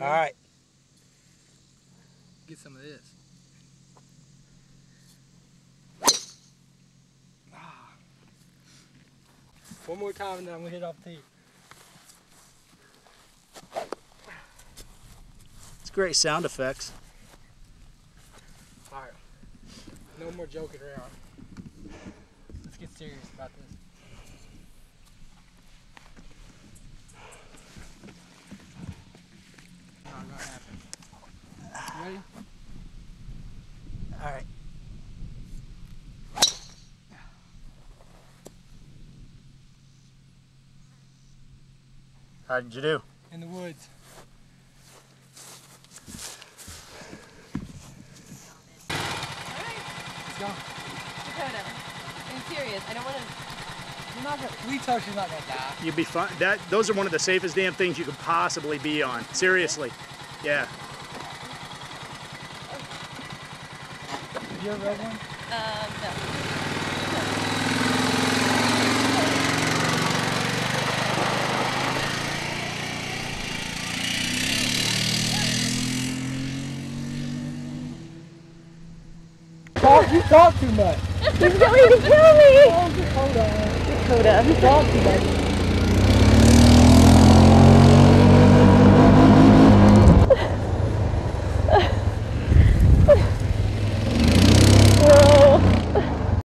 All right. Get some of this. Ah. One more time and then I'm gonna hit off tee. It's great sound effects. Alright. No more joking around. Let's get serious about this. Not gonna happen. You ready? All right. How did you do? In the woods. Let's go. Dakota, I'm serious. I don't want to. You're not gonna, we told you not gonna die. You'd be fine. That those are one of the safest damn things you could possibly be on. Seriously. Yeah. You ever read one? Um, no. Talk, you talk too much. He's going to kill me! Oh, just hold on. Dakota. You talk too much.